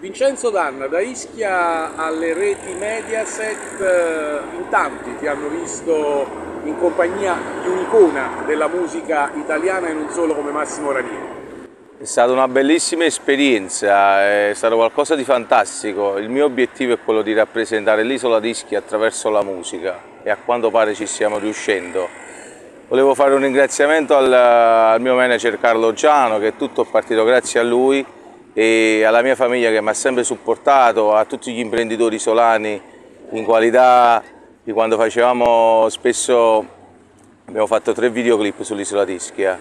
Vincenzo Danna, da Ischia alle reti Mediaset, eh, in tanti ti hanno visto in compagnia di un'icona della musica italiana e non solo come Massimo Ranieri. È stata una bellissima esperienza, è stato qualcosa di fantastico. Il mio obiettivo è quello di rappresentare l'isola di Ischia attraverso la musica e a quanto pare ci stiamo riuscendo. Volevo fare un ringraziamento al, al mio manager Carlo Giano che è tutto partito grazie a lui e alla mia famiglia che mi ha sempre supportato, a tutti gli imprenditori isolani in qualità di quando facevamo spesso, abbiamo fatto tre videoclip sull'isola di Ischia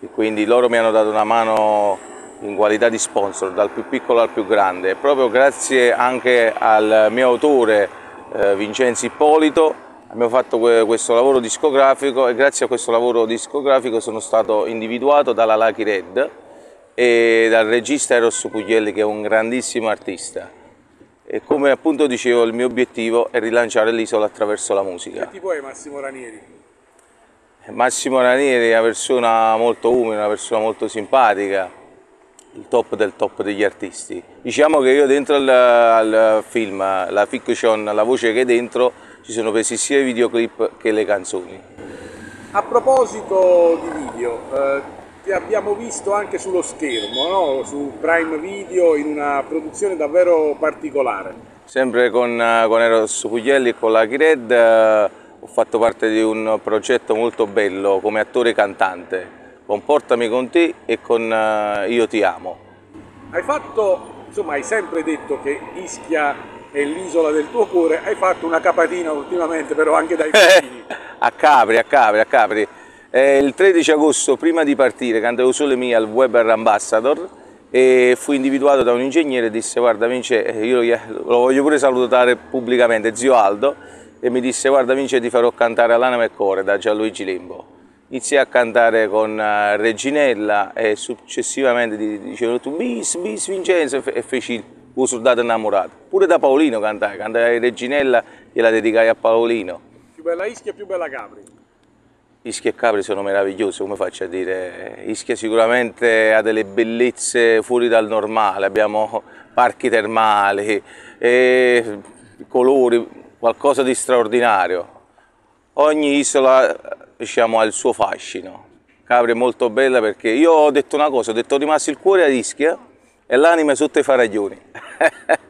e quindi loro mi hanno dato una mano in qualità di sponsor, dal più piccolo al più grande. Proprio grazie anche al mio autore eh, Vincenzo Ippolito abbiamo fatto questo lavoro discografico e grazie a questo lavoro discografico sono stato individuato dalla Lucky Red e dal regista Eros Puglielli che è un grandissimo artista. E come appunto dicevo il mio obiettivo è rilanciare l'isola attraverso la musica. Che tipo è Massimo Ranieri? Massimo Ranieri è una persona molto umile, una persona molto simpatica, il top del top degli artisti. Diciamo che io dentro al, al film, la fiction, la voce che è dentro, ci sono presi sia i videoclip che le canzoni. A proposito di video, eh, ti abbiamo visto anche sullo schermo, no? su Prime Video, in una produzione davvero particolare. Sempre con, con Eros Puglielli e con la Kired eh, ho fatto parte di un progetto molto bello come attore cantante, con Portami con te e con eh, Io ti amo. Hai fatto, insomma hai sempre detto che Ischia è l'isola del tuo cuore, hai fatto una capatina ultimamente però anche dai vicini. a Capri, a Capri, a Capri. Eh, il 13 agosto, prima di partire, cantavo sole mie al Weber Ambassador e fui individuato da un ingegnere e disse guarda Vince, eh, io lo voglio pure salutare pubblicamente, zio Aldo, e mi disse guarda Vince ti farò cantare all'anima e cuore da Gianluigi Limbo. Iniziai a cantare con uh, Reginella e successivamente dicevano tu bis bis Vincenzo e feci il soldato innamorato. Pure da Paolino cantai, cantai Reginella e la dedicai a Paolino. Più bella Ischia, più bella Capri. Ischia e Capri sono meravigliose, come faccio a dire? Ischia sicuramente ha delle bellezze fuori dal normale, abbiamo parchi termali, colori, qualcosa di straordinario. Ogni isola diciamo, ha il suo fascino. Capri è molto bella perché io ho detto una cosa, ho detto rimasto il cuore ad Ischia e l'anima sotto i faraglioni.